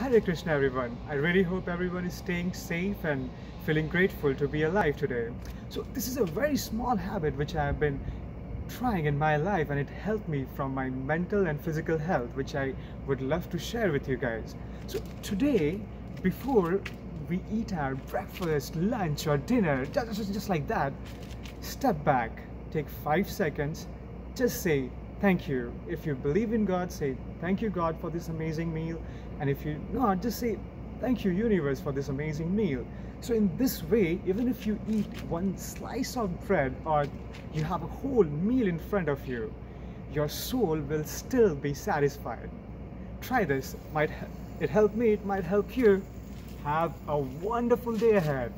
Hare Krishna everyone. I really hope everyone is staying safe and feeling grateful to be alive today. So this is a very small habit which I have been trying in my life and it helped me from my mental and physical health which I would love to share with you guys. So today before we eat our breakfast, lunch or dinner, just, just, just like that, step back, take five seconds, just say thank you. If you believe in God, say thank you God for this amazing meal. And if you not, just say thank you universe for this amazing meal. So in this way, even if you eat one slice of bread or you have a whole meal in front of you, your soul will still be satisfied. Try this. Might it help me, it might help you. Have a wonderful day ahead.